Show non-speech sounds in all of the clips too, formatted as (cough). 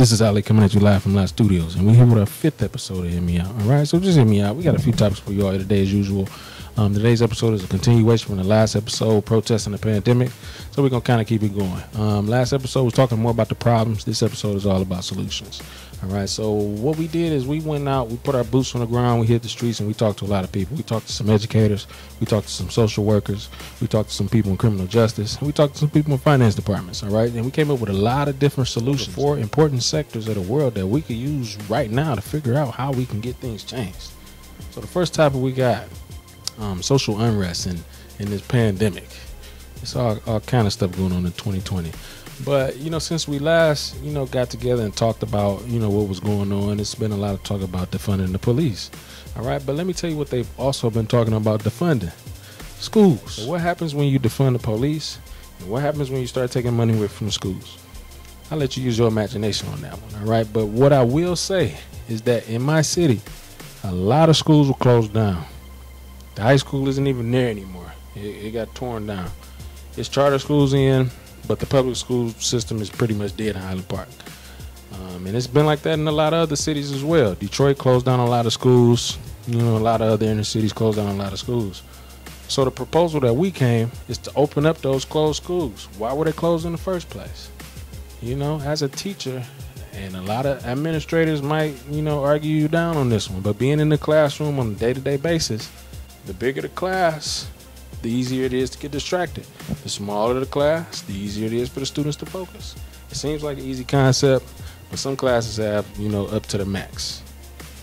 This is Ali coming at you live from Live Studios, and we're here with our fifth episode of Hear Me Out. All right, so just hear me out. We got a few topics for you all today, as usual. Um, today's episode is a continuation from the last episode, protesting the pandemic. So we're gonna kind of keep it going. Um, last episode was talking more about the problems. This episode is all about solutions. All right. So what we did is we went out, we put our boots on the ground, we hit the streets, and we talked to a lot of people. We talked to some educators, we talked to some social workers, we talked to some people in criminal justice, and we talked to some people in finance departments. All right. And we came up with a lot of different solutions for important sectors of the world that we could use right now to figure out how we can get things changed. So the first topic we got um, social unrest and in this pandemic. It's all, all kind of stuff going on in 2020. But you know, since we last you know got together and talked about you know what was going on, it's been a lot of talk about defunding the police. All right, but let me tell you what they've also been talking about defunding schools. So what happens when you defund the police, and what happens when you start taking money away from schools? I'll let you use your imagination on that one. All right, but what I will say is that in my city, a lot of schools were closed down. The high school isn't even there anymore. It, it got torn down. It's charter schools in, but the public school system is pretty much dead in Highland Park. Um, and it's been like that in a lot of other cities as well. Detroit closed down a lot of schools. You know, a lot of other inner cities closed down a lot of schools. So the proposal that we came is to open up those closed schools. Why were they closed in the first place? You know, as a teacher, and a lot of administrators might, you know, argue you down on this one. But being in the classroom on a day-to-day basis, the bigger the class, the easier it is to get distracted. The smaller the class, the easier it is for the students to focus. It seems like an easy concept, but some classes have, you know, up to the max.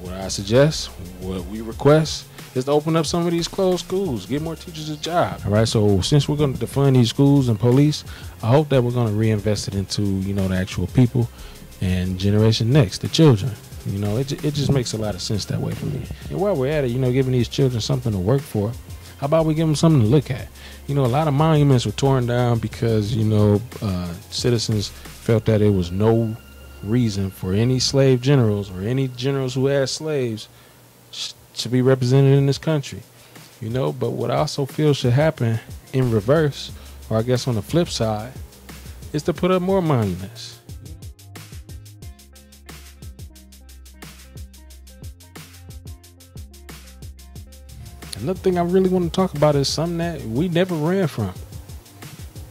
What I suggest, what we request, is to open up some of these closed schools, get more teachers a job. All right, so since we're going to defund these schools and police, I hope that we're going to reinvest it into, you know, the actual people and Generation Next, the children. You know, it, it just makes a lot of sense that way for me. And while we're at it, you know, giving these children something to work for, how about we give them something to look at? You know, a lot of monuments were torn down because, you know, uh, citizens felt that there was no reason for any slave generals or any generals who had slaves to be represented in this country. You know, but what I also feel should happen in reverse, or I guess on the flip side, is to put up more monuments. Another thing I really want to talk about is something that we never ran from.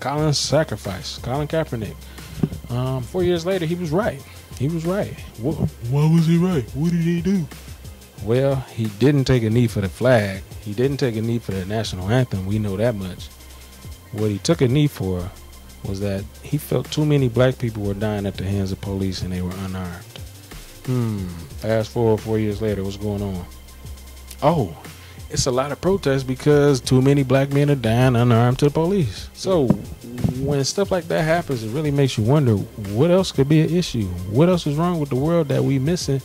Colin's sacrifice, Colin Kaepernick. Um, four years later, he was right. He was right. What, why was he right? What did he do? Well, he didn't take a knee for the flag. He didn't take a knee for the national anthem. We know that much. What he took a knee for was that he felt too many black people were dying at the hands of police and they were unarmed. Hmm. Fast forward four years later, what's going on? Oh, it's a lot of protests because too many black men are dying unarmed to the police. So when stuff like that happens, it really makes you wonder what else could be an issue. What else is wrong with the world that we missing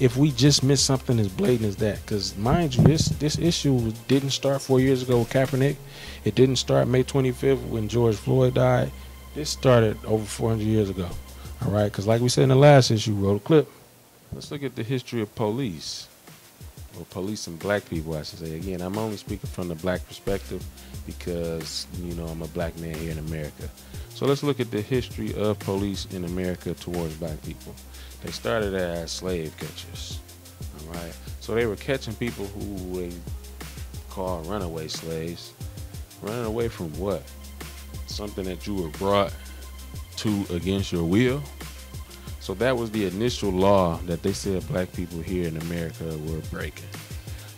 if we just miss something as blatant as that? Because mind you, this this issue didn't start four years ago with Kaepernick. It didn't start May 25th when George Floyd died. This started over 400 years ago. All right, because like we said in the last issue, wrote a clip. Let's look at the history of police or policing black people, I should say. Again, I'm only speaking from the black perspective because, you know, I'm a black man here in America. So let's look at the history of police in America towards black people. They started as slave catchers, all right? So they were catching people who they call runaway slaves. Running away from what? Something that you were brought to against your will so that was the initial law that they said black people here in America were breaking.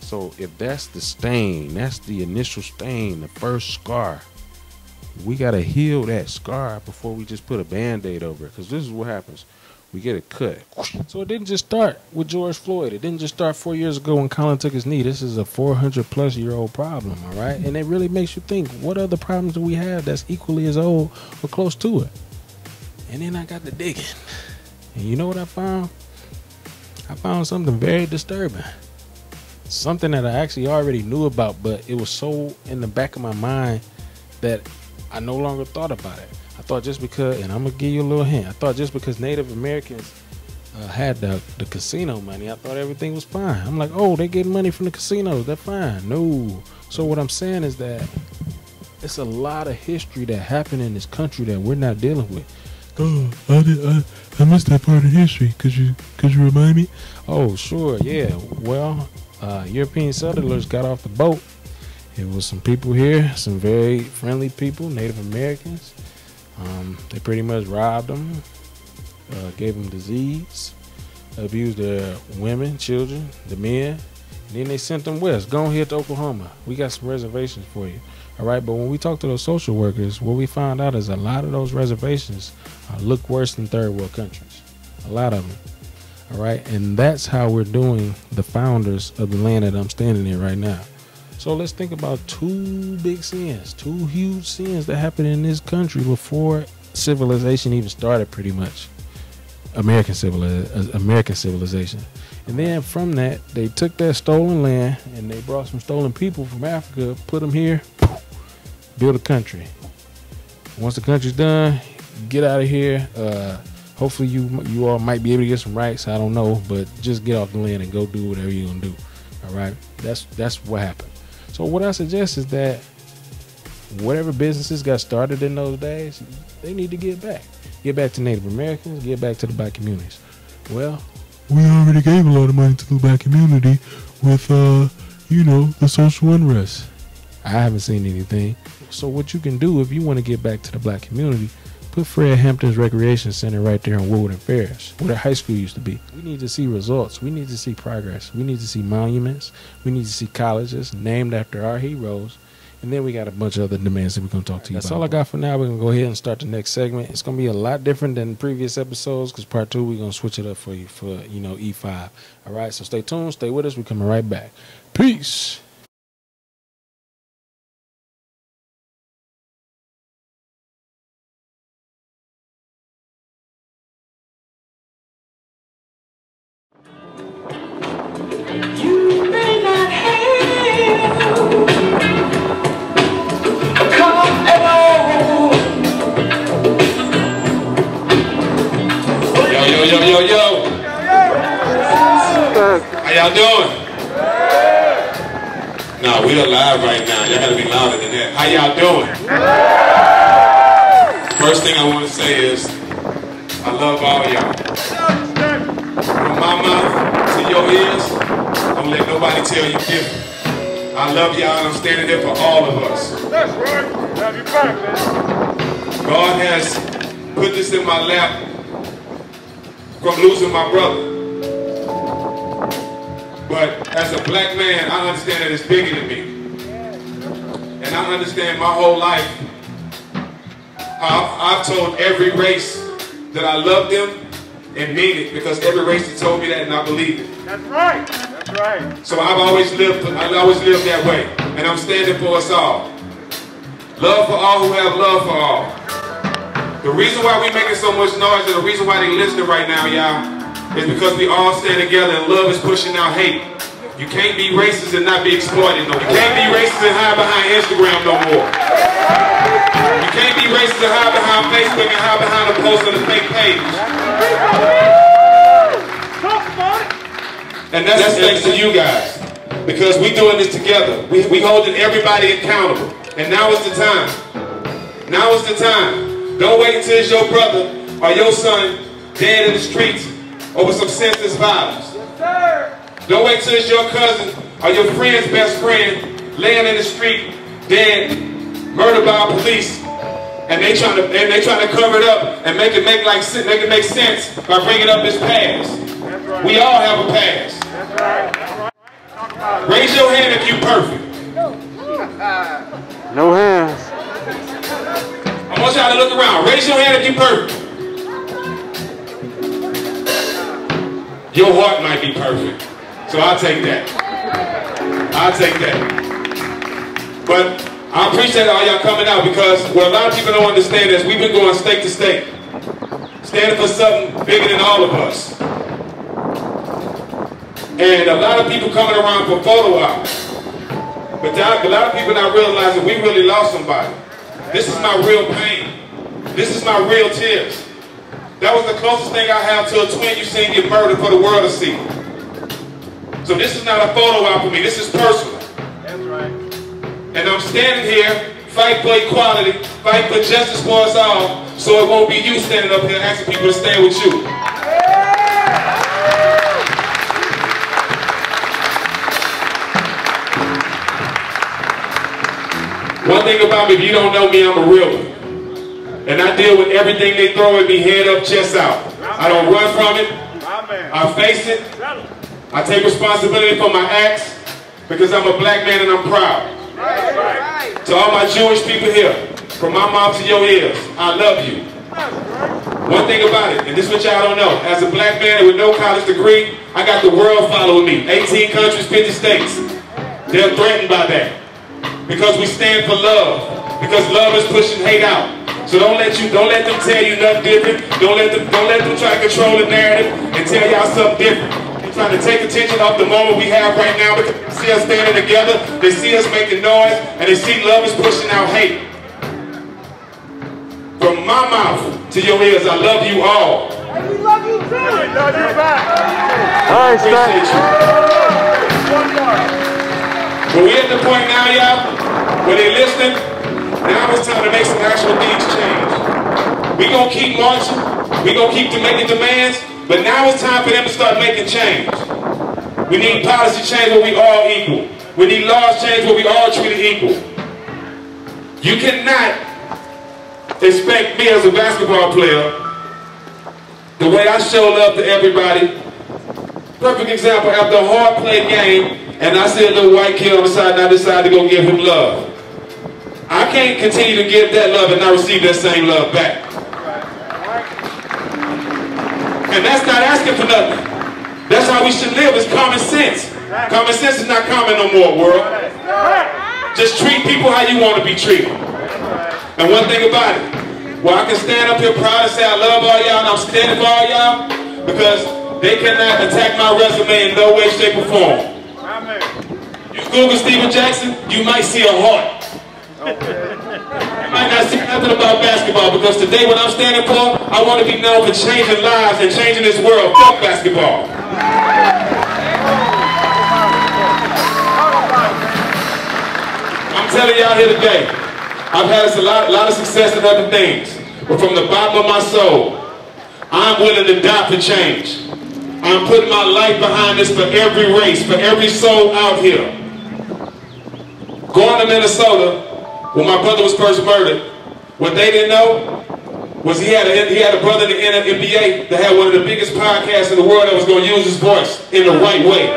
So if that's the stain, that's the initial stain, the first scar, we got to heal that scar before we just put a band aid over it. Because this is what happens we get a cut. So it didn't just start with George Floyd. It didn't just start four years ago when Colin took his knee. This is a 400 plus year old problem, all right? And it really makes you think what other problems do we have that's equally as old or close to it? And then I got to digging. (laughs) And you know what I found? I found something very disturbing. Something that I actually already knew about, but it was so in the back of my mind that I no longer thought about it. I thought just because, and I'm gonna give you a little hint. I thought just because Native Americans uh, had the, the casino money, I thought everything was fine. I'm like, oh, they getting money from the casinos, they're fine. No. So what I'm saying is that it's a lot of history that happened in this country that we're not dealing with. Oh, I did. I, I missed that part of history. Could you could you remind me? Oh, sure, yeah. Well, uh, European settlers got off the boat. It was some people here, some very friendly people, Native Americans. Um, they pretty much robbed them, uh, gave them disease, abused their women, children, the men. And then they sent them west. Go ahead to Oklahoma. We got some reservations for you. All right, but when we talk to those social workers, what we find out is a lot of those reservations uh, look worse than third world countries. A lot of them. All right, and that's how we're doing the founders of the land that I'm standing in right now. So let's think about two big sins, two huge sins that happened in this country before civilization even started, pretty much. American civili- uh, American civilization. And then from that, they took that stolen land and they brought some stolen people from Africa, put them here, build a country. Once the country's done, get out of here. Uh, hopefully, you you all might be able to get some rights. I don't know, but just get off the land and go do whatever you're gonna do. All right, that's that's what happened. So what I suggest is that whatever businesses got started in those days, they need to get back. Get back to Native Americans. Get back to the black communities. Well, we already gave a lot of money to the black community with, uh, you know, the social unrest. I haven't seen anything. So what you can do if you want to get back to the black community, put Fred Hampton's Recreation Center right there in Woodward and Ferris, where the high school used to be. We need to see results. We need to see progress. We need to see monuments. We need to see colleges named after our heroes. And then we got a bunch of other demands that we're going to talk to you That's about. all I got for now. We're going to go ahead and start the next segment. It's going to be a lot different than previous episodes because part two, we're going to switch it up for you for, you know, E5. All right, so stay tuned. Stay with us. We're coming right back. Peace. Yo, yo, yo, yo, yo. How y'all doing? No, we are live right now. Y'all gotta be louder than that. How y'all doing? First thing I want to say is, I love all y'all. From my mouth to your ears, don't let nobody tell you different. I love y'all and I'm standing there for all of us. That's right. Have you back, man. God has put this in my lap from losing my brother. But as a black man, I understand that it's bigger than me. And I understand my whole life. I've, I've told every race that I love them and mean it because every racist told me that and I believe it. That's right. That's right. So I've always lived I've always lived that way. And I'm standing for us all. Love for all who have love for all. The reason why we making so much noise and the reason why they listening right now, y'all, is because we all stand together and love is pushing out hate. You can't be racist and not be exploited no more. You can't be racist and hide behind Instagram no more. You can't be racist and hide behind Facebook and hide behind a post on a fake page. And that's, that's thanks to you guys. Because we're doing this together. We, we holding everybody accountable. And now is the time. Now is the time. Don't wait until it's your brother or your son dead in the streets over some senseless violence. Yes, Don't wait till it's your cousin or your friend's best friend laying in the street, dead, murdered by police, and they trying to and they trying to cover it up and make it make like make it make sense by bringing up his past. Right. We all have a past. Right. Right. Raise your hand if you perfect. No hands. I want y'all to look around. Raise your hand if you perfect. Your heart might be perfect. So I'll take that. I'll take that. But I appreciate all y'all coming out because what a lot of people don't understand is we've been going state to state. Standing for something bigger than all of us. And a lot of people coming around for photo ops. But a lot of people not realizing we really lost somebody. This is my real pain. This is my real tears. That was the closest thing I have to a twin you seen get murdered for the world to see. So this is not a photo op for me. This is personal. And I'm standing here, fight for equality, fight for justice for us all, so it won't be you standing up here asking people to stay with you. One thing about me, if you don't know me, I'm a real one. And I deal with everything they throw at me, head up, chest out. I don't run from it. I face it. I take responsibility for my acts because I'm a black man and I'm proud. To all my Jewish people here, from my mouth to your ears, I love you. One thing about it, and this is what y'all don't know, as a black man with no college degree, I got the world following me. 18 countries, 50 states. They're threatened by that. Because we stand for love. Because love is pushing hate out. So don't let you don't let them tell you nothing different. Don't let them don't let them try to control the narrative and tell y'all something different. They're trying to take attention off the moment we have right now because see us standing together, they see us making noise, and they see love is pushing out hate. From my mouth to your ears, I love you all. And we love you too. You're back. Appreciate you. One more. But we at the point now, y'all, where they listening. Now it's time to make some actual things change. We gonna keep marching. We gonna keep to making demands. But now it's time for them to start making change. We need policy change where we all equal. We need laws change where we all treated equal. You cannot expect me as a basketball player the way I show love to everybody. Perfect example, after a hard play game, and I see a little white kid on the side and I decide to go give him love. I can't continue to give that love and not receive that same love back. And that's not asking for nothing. That's how we should live. It's common sense. Common sense is not common no more, world. Just treat people how you want to be treated. And one thing about it, well, I can stand up here proud and say I love all y'all and I'm standing for all y'all because they cannot attack my resume in no way, shape, or form. You Google Stephen Jackson, you might see a heart. You might not see nothing about basketball because today what I'm standing for, I want to be known for changing lives and changing this world. Fuck basketball. Telling y'all here today, I've had a lot, lot of success in other things, but from the bottom of my soul, I'm willing to die for change. I'm putting my life behind this for every race, for every soul out here. Going to Minnesota, when my brother was first murdered, what they didn't know was he had a, he had a brother in the NBA that had one of the biggest podcasts in the world that was going to use his voice in the right way.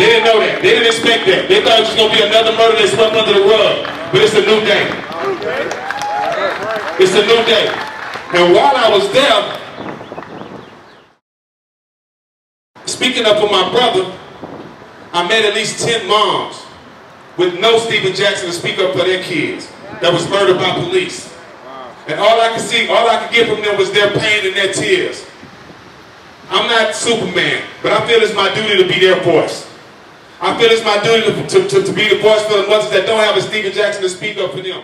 They didn't know that. They didn't expect that. They thought it was going to be another murder they swept under the rug. But it's a new day. It's a new day. And while I was there, speaking up for my brother, I met at least 10 moms with no Stephen Jackson to speak up for their kids that was murdered by police. And all I could see, all I could get from them was their pain and their tears. I'm not Superman, but I feel it's my duty to be their voice. I feel it's my duty to, to, to, to be the voice for the mothers that don't have a Stephen Jackson to speak up for them.